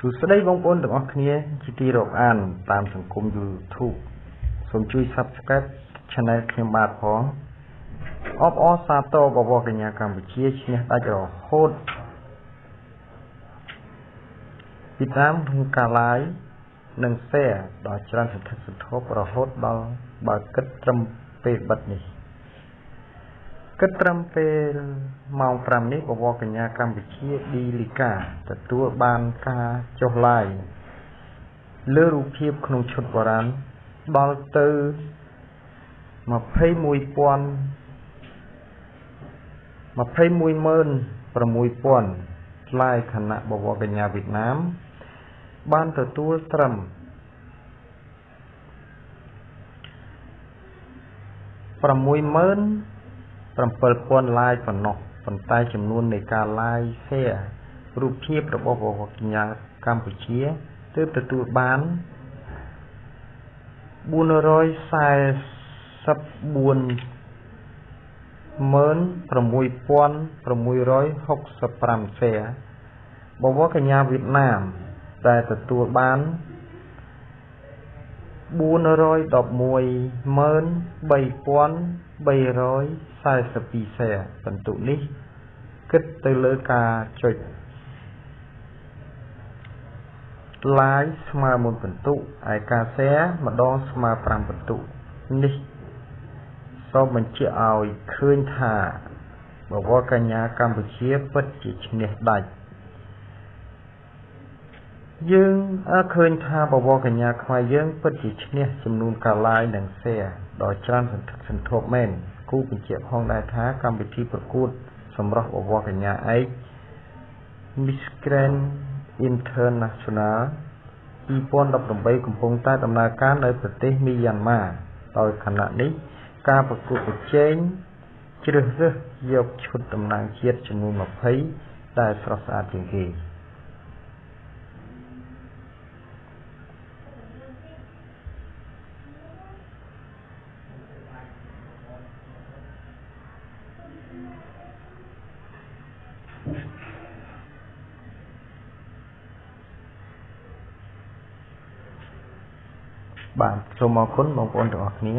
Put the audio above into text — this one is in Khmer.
សួស្តីបងប្អូនទាំងអស់គ្នាជាទីរាប់អាន តាមសង្គម YouTube សូមជួយ Subscribe Channel ខ្ញុំបាទផងអបអរសាទរបបរកញ្ញាកម្ពុជាឈ្នះដាច់រហូតពីតាមក្នុងការ live និង share ដល់ច្រើនសន្ធឹកសន្ធាប់រហូតដល់បើគិតត្រឹមពេលបិទនេះ គិតត្រឹមពេលម៉ោង5នេះបវរកញ្ញាកម្ពុជាឌីលីកាទទួលបានការចុះឡាយលើរូបភាពក្នុងឈុតបុរាណដល់ទៅ21000 216,000ឡាយខណៈបវរកញ្ញាវៀតណាម បានទទួលត្រឹម60000 7000 like ប៉ុណ្ណោះប៉ុន្តែចំនួននៃការ like share រូបភាពរបស់ប្រវត្តិញ្ញាកម្ពុជាទើបទទួលបាន444 6,665 share បវរកញ្ញាវៀតណាមតែទទួលបាន 411 342សេបន្ទុកនេះ គិតទៅលើការចុច like ស្មើ1បន្ទុកឯការ share ម្ដងស្មើ5បន្ទុកនេះសូមបញ្ជាក់ឲ្យឃើញថាបវរកញ្ញាកម្ពុជាពិតជាឈ្នះដាច់ យើងឃើញថាបវរកញ្ញាខ្មែរយើងពិតជាឈ្នះចំនួនការ like និង share ដ៏ច្រើនសន្ធឹកសន្ធាប់មែនគូបញ្ជាក់ផងដែរថាកម្មវិធីប្រកួត សម្រស់បវរកញ្ញាឯក Miss Grand International 2018កំពុងតែដំណើរការនៅប្រទេសមីយ៉ាន់ម៉ាដោយខណៈនេះការប្រកួតប្រជែងជ្រើសរើសយកឈុតតំណាងជាតិចំនួន20ដែលស្រស់ស្អាតជាងគេ បាទសូមអរគុណបងប្អូនទាំងអស់គ្នា